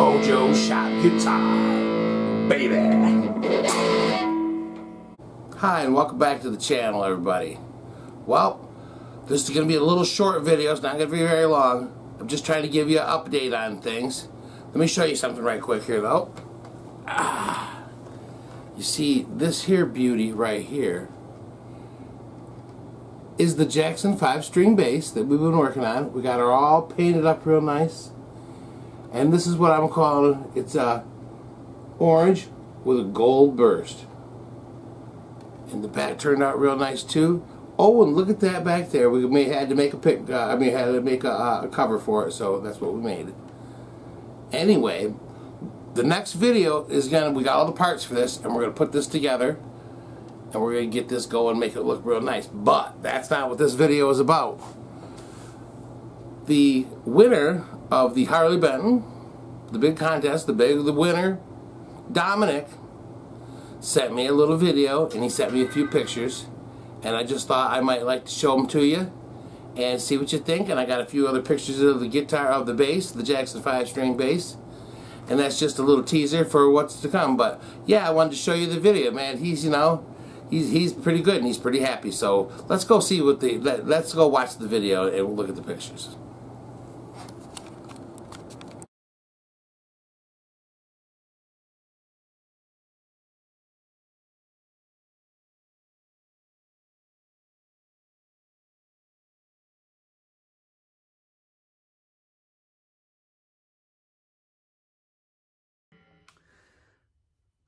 mojo shop guitar, baby. Hi, and welcome back to the channel, everybody. Well, this is going to be a little short video. It's not going to be very long. I'm just trying to give you an update on things. Let me show you something right quick here, though. Ah, you see, this here beauty right here is the Jackson 5 string bass that we've been working on. We got her all painted up real nice. And this is what I'm calling it's a orange with a gold burst. And the back turned out real nice too. Oh, and look at that back there. We may had to make a pic. Uh, I mean, had to make a, uh, a cover for it, so that's what we made. Anyway, the next video is gonna. We got all the parts for this, and we're gonna put this together, and we're gonna get this going, make it look real nice. But that's not what this video is about. The winner of the Harley Benton, the big contest, the big the winner, Dominick, sent me a little video, and he sent me a few pictures, and I just thought I might like to show them to you and see what you think. And I got a few other pictures of the guitar of the bass, the Jackson 5 string bass. And that's just a little teaser for what's to come. But yeah, I wanted to show you the video, man. He's, you know, he's he's pretty good and he's pretty happy. So let's go see what the let, let's go watch the video and we'll look at the pictures.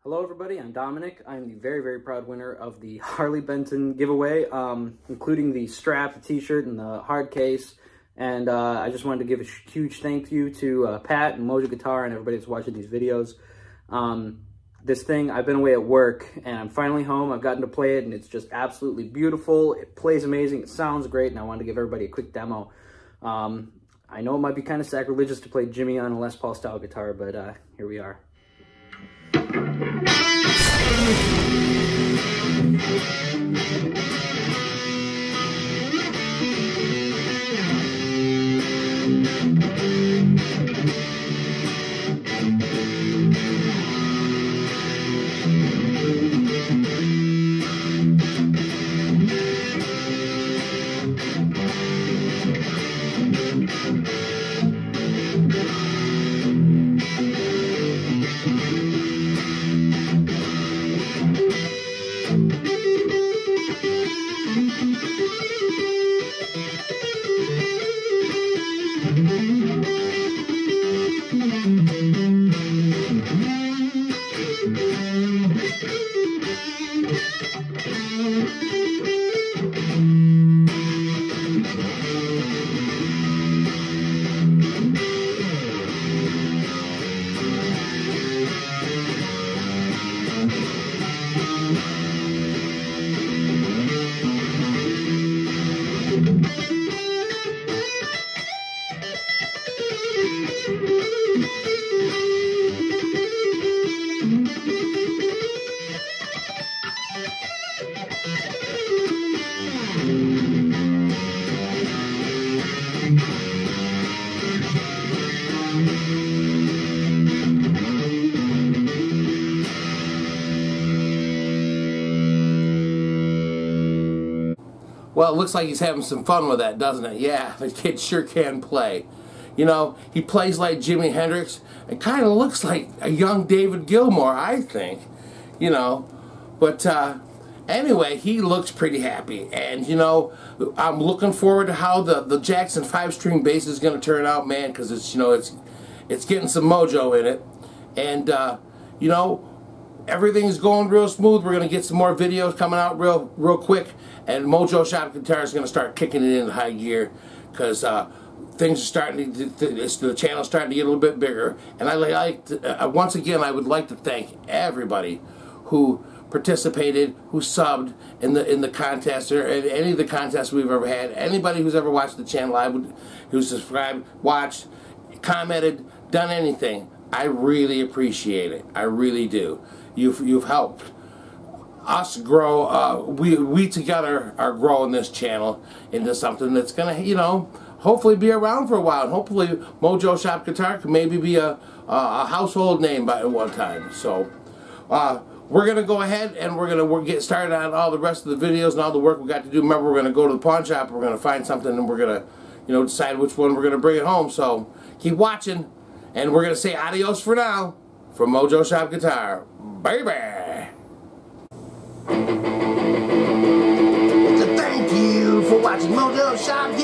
Hello everybody, I'm Dominick. I'm the very, very proud winner of the Harley Benton giveaway, um, including the strap, the t-shirt, and the hard case. And uh, I just wanted to give a huge thank you to uh, Pat and Mojo Guitar and everybody that's watching these videos. Um, this thing, I've been away at work and I'm finally home. I've gotten to play it and it's just absolutely beautiful. It plays amazing, it sounds great, and I wanted to give everybody a quick demo. Um, I know it might be kind of sacrilegious to play Jimi on a Les Paul style guitar, but uh, here we are. Música Well, it looks like he's having some fun with that, doesn't it? Yeah, the kid sure can play. You know, he plays like Jimi Hendrix and kind of looks like a young David Gilmour, I think. You know, but uh, anyway, he looks pretty happy. And, you know, I'm looking forward to how the, the Jackson 5-string bass is going to turn out, man, because it's, you know, it's, it's getting some mojo in it. And, uh, you know, everything's going real smooth. We're going to get some more videos coming out real real quick. And Mojo Shop Guitar is going to start kicking it into high gear because uh, things are starting to, the channel's starting to get a little bit bigger. And I like, to, uh, once again, I would like to thank everybody who participated, who subbed in the in the contest or in any of the contests we've ever had. Anybody who's ever watched the channel, I would, who's subscribed, watched, commented, done anything. I really appreciate it. I really do. You've you've helped us grow. Uh, we we together are growing this channel into something that's gonna you know hopefully be around for a while. And hopefully Mojo Shop Guitar can maybe be a a household name by one time. So. Uh, we're gonna go ahead and we're gonna get started on all the rest of the videos and all the work we got to do. Remember, we're gonna go to the pawn shop. We're gonna find something and we're gonna, you know, decide which one we're gonna bring it home. So keep watching, and we're gonna say adios for now from Mojo Shop Guitar, baby. Thank you for watching Mojo Shop.